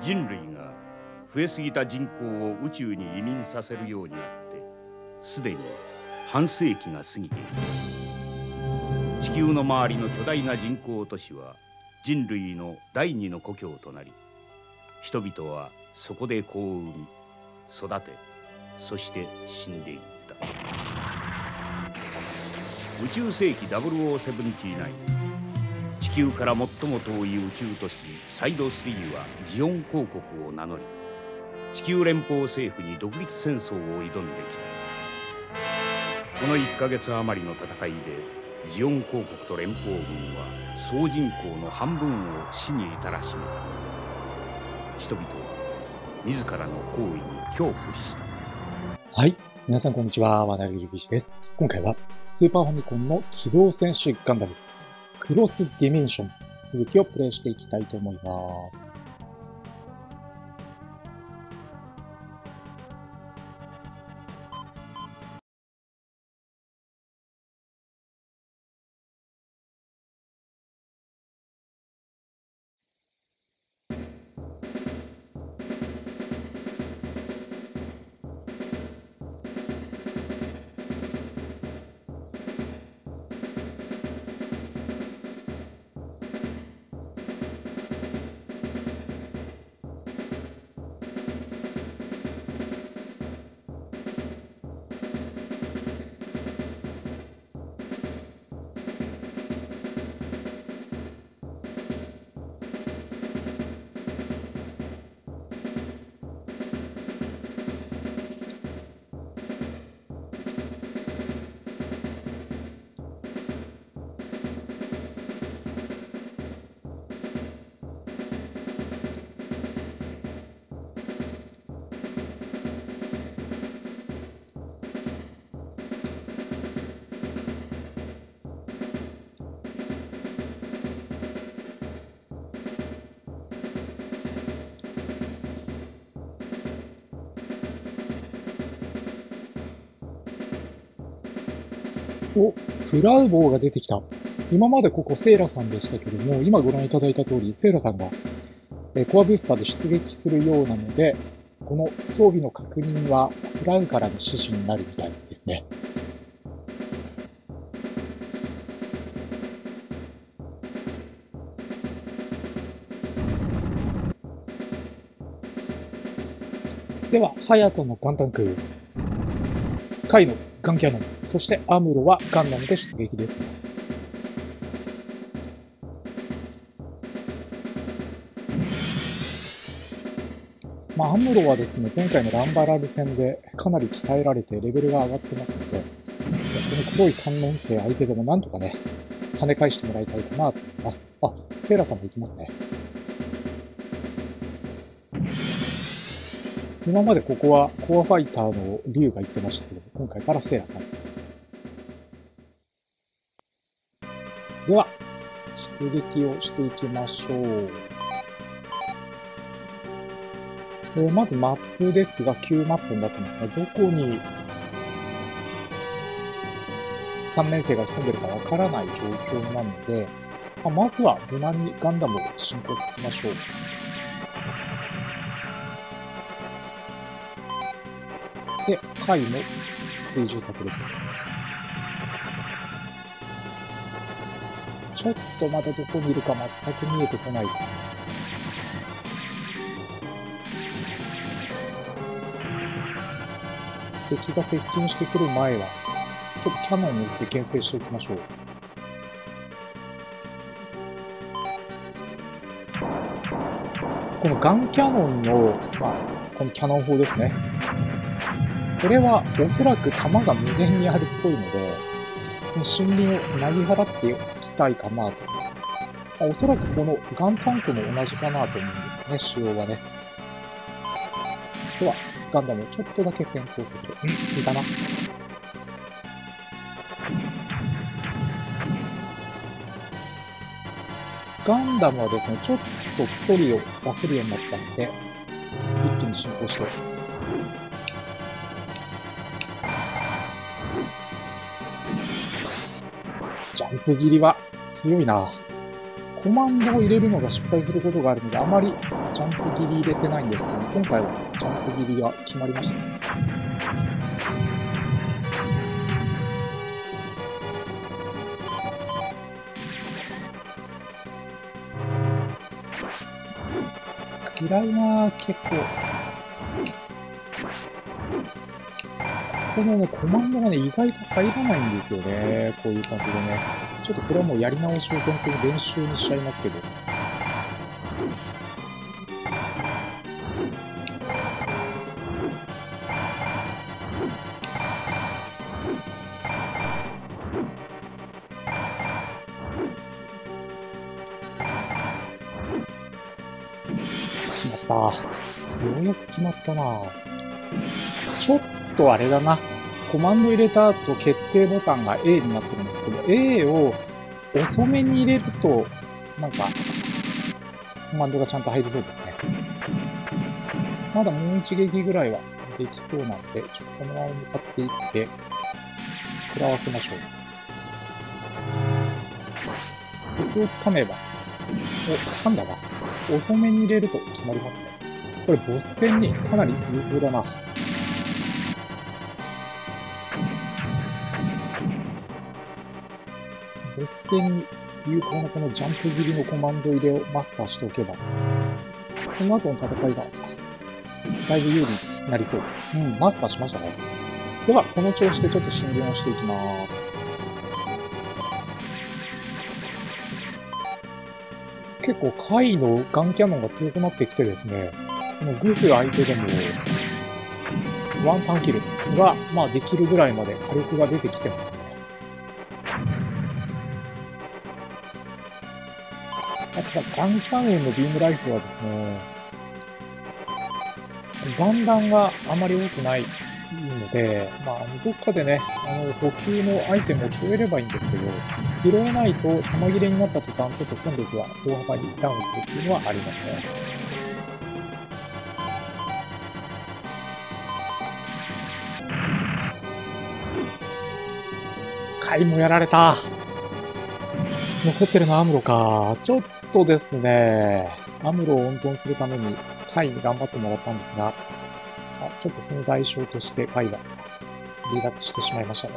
人類が増えすぎた人口を宇宙に移民させるようになってすでに半世紀が過ぎている。地球の周りの巨大な人工都市は人類の第二の故郷となり人々はそこで子を産み育てそして死んでいった。宇宙世紀0079地球から最も遠い宇宙都市サイド3はジオン公国を名乗り地球連邦政府に独立戦争を挑んできた。この1ヶ月余りの戦いでジオン公国と連邦軍は総人口の半分を死に至らしめた。人々は自らの行為に恐怖した。はい。皆さんこんにちは、ワナビルビシです。今回はスーパーファミコンの機動戦士ガンダム。クロスディメンション続きをプレイしていきたいと思います。お、フラウボーが出てきた。今までここセイラさんでしたけども、今ご覧いただいた通り、セイラさんが、えコアブースターで出撃するようなので、この装備の確認はフラウからの指示になるみたいですね。では、ハヤトのガンタンク、カイのガンキャノン、そしてアムロはガンダムで出撃ですね。まあ、アムロはですね、前回のランバラル戦でかなり鍛えられてレベルが上がってますので、この黒い3年生相手でもなんとかね、跳ね返してもらいたいかなと思います。あ、セイラさんも行きますね。今までここはコアファイターのリュウが言ってましたけど、今回からセイラさん来てます。では、出撃をしていきましょう。えー、まずマップですが、旧マップになってますが、どこに3年生が潜んでるかわからない状況なので、あ、まずは無難にガンダムを進行させましょう。で、回も追従させる。ちょっとまだどこにいるか全く見えてこないですね。敵が接近してくる前は、ちょっとキャノンを撃って牽制しておきましょう。このガンキャノンの、まあ、このキャノン砲ですね。これはおそらく弾が無限にあるっぽいので、森林をなぎ払っておきたいかなと思います。まあおそらくこのガンタンクも同じかなと思うんですよね、仕様はね。では、ガンダムをちょっとだけ先行させる。んいたな。ガンダムはですね、ちょっと距離を出せるようになったので、一気に進行して、ジャンプ切りは強いな。コマンドを入れるのが失敗することがあるので、あまりジャンプ切り入れてないんですけど、今回はジャンプ切りが決まりましたね。嫌いな結構このね、コマンドがね、意外と入らないんですよね。こういう感じでね。ょっとこれはもうやり直しを前提に練習にしちゃいますけど。決まった。ようやく決まったなちょっとあれだな。コマンド入れた後、決定ボタンが A になってるんですけど、A を遅めに入れると、なんか、コマンドがちゃんと入りそうですね。まだもう一撃ぐらいはできそうなんで、ちょっとこのまま向かっていって、食らわせましょう。コツをつかめば、お、掴んだな。遅めに入れると決まりますね。これ、ボス戦にかなり有効だな。戦に有効なこのジャンプ切りのコマンド入れをマスターしておけば、この後の戦いが、だいぶ有利になりそう。うん、マスターしましたね。では、この調子でちょっと進軍をしていきます。結構、回のガンキャノンが強くなってきてですね、このグフ相手でも、ワンタンキルが、まあ、できるぐらいまで火力が出てきてますガンキャノンのビームライフはですね、残弾があまり多くないので、まあ、どっかでね、あの、補給のアイテムを拾えればいいんですけど、拾えないと弾切れになった途端、ちょっと戦力が大幅にダウンするっていうのはありますね。カイもやられた。残ってるのはアムロか。ちょっとですね、アムロを温存するためにカイに頑張ってもらったんですが、あちょっとその代償としてカイが離脱してしまいましたね。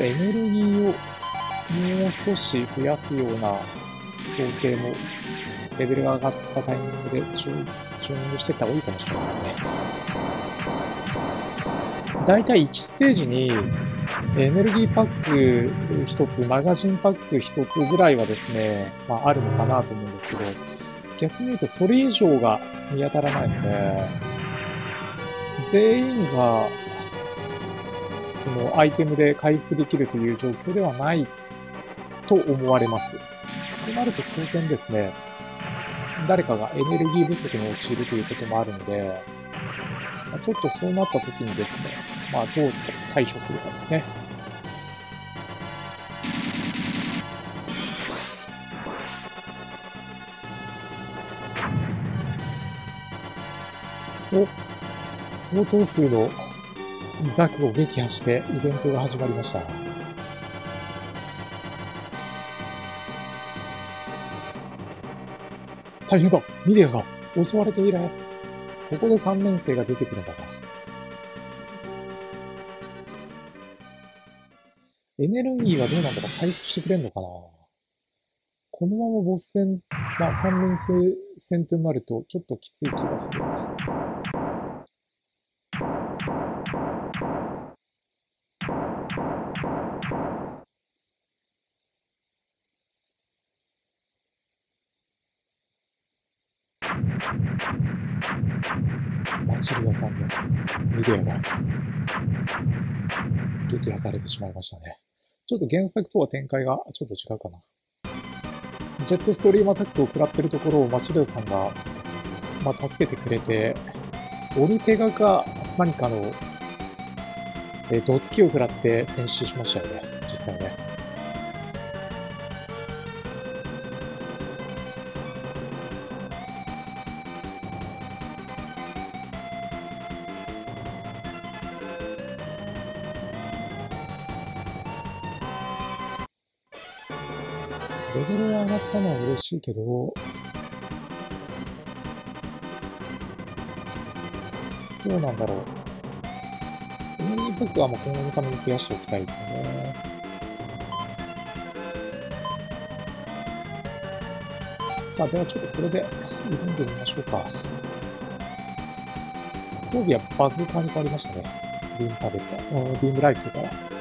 エネルギーをもう少し増やすような調整もレベルが上がったタイミングでチューニングしていった方がいいかもしれないですね。だいたい1ステージにエネルギーパック1つ、マガジンパック1つぐらいはですね、まあ、あるのかなと思うんですけど、逆に言うとそれ以上が見当たらないので、全員が、そのアイテムで回復できるという状況ではないと思われます。となると当然ですね、誰かがエネルギー不足に陥るということもあるので、ちょっとそうなった時にですね、まあどう対処するかですね。お相当数のザクを撃破してイベントが始まりました。大変だミディアが襲われているここで三連星が出てくるんだから。エネルギーはどうなんだか回復してくれんのかなこのままボス戦、まあ三連星戦となるとちょっときつい気がする。マチルダさんのミディアが撃破されてしまいましたね。ちょっと原作とは展開がちょっと違うかな。ジェットストリームアタックを食らってるところをマチルダさんが、まあ、助けてくれて、オルテガか何かの、えー、どつきを食らって戦死しましたよね、実際ね。レベルが上がったのは嬉しいけど、どうなんだろう。エネルギーブックはもう今後のために増やしておきたいですよね。さあ、ではちょっとこれで挑んでみましょうか。装備はバズーカーに変わりましたね。ビームサーベット、ビームライフルから。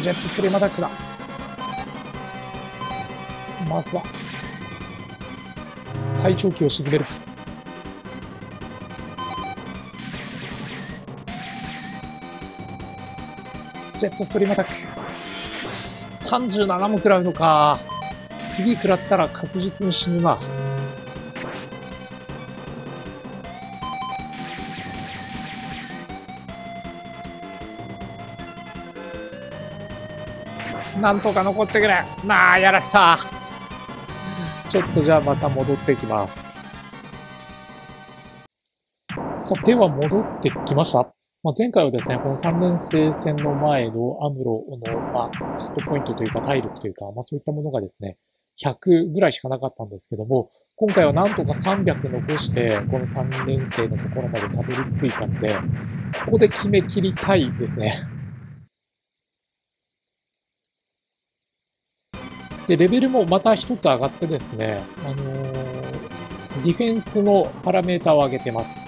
ジェットスリームアタックだ。まずは、隊長機を沈める。ジェットストリームアタック。37も食らうのか。次食らったら確実に死ぬな。なんとか残ってくれ。なあ、やられた。ちょっとじゃあまた戻ってきます。さては戻ってきました。まあ、前回はですね、この3年生戦の前のアムロの、まあ、ヒットポイントというか体力というか、まあそういったものがですね、100ぐらいしかなかったんですけども、今回はなんとか300残して、この3年生のところまでたどり着いたので、ここで決め切りたいですね。で、レベルもまた一つ上がってですね、あのー、ディフェンスのパラメータを上げてます。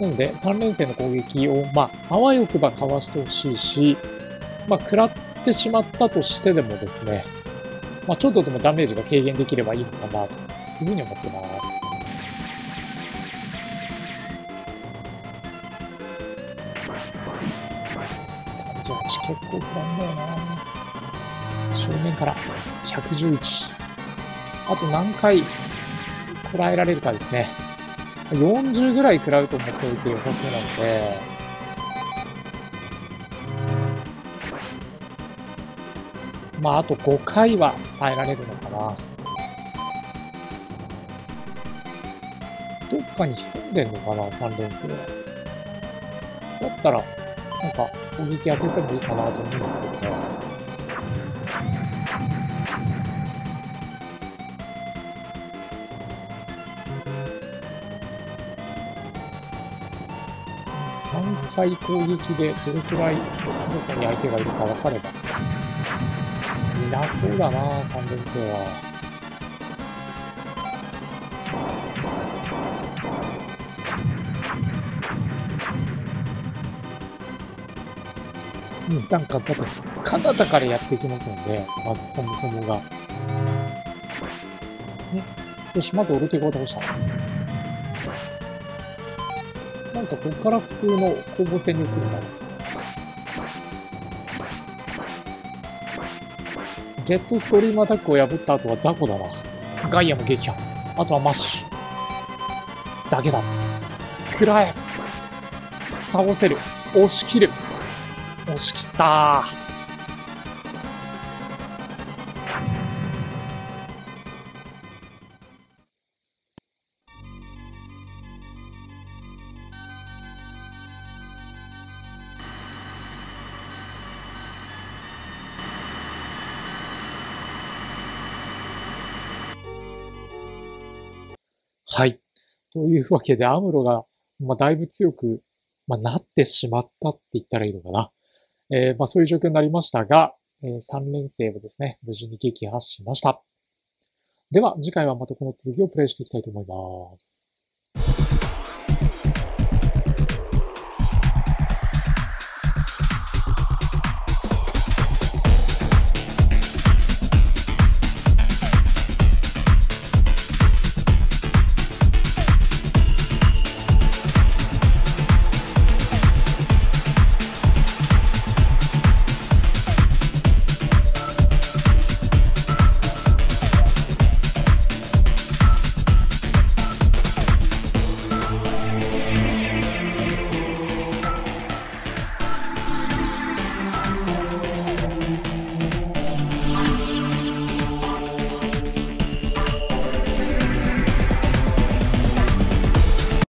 なので、3連戦の攻撃を、まあ、あわよくばかわしてほしいし、まあ、食らってしまったとしてでもですね、まあ、ちょっとでもダメージが軽減できればいいのかな、というふうに思ってます。38結構食らんだよな正面から111。あと何回こらえられるかですね。40ぐらい食らうと思っておいて良さそうなので、まあ、あと5回は耐えられるのかな。どっかに潜んでんのかな、3連戦は。だったら、なんか、攻撃当ててもいいかなと思うんですけどね。3回攻撃でどれくらいどこに相手がいるか分かれば。いなそうだな、3連星は。うん、なんか、だって、カナダからやってきますので、まずそもそもが。よし、まずオルテゴを倒した。ここから普通の攻防戦に移るんだジェットストリームアタックを破った後は雑魚だな。ガイアも撃破。あとはマッシュ。だけだ。食らえ。倒せる。押し切る。押し切ったーというわけで、アムロが、まあ、だいぶ強く、まあ、なってしまったって言ったらいいのかな。えー、まあ、そういう状況になりましたが、えー、3連生をですね、無事に撃破しました。では、次回はまたこの続きをプレイしていきたいと思います。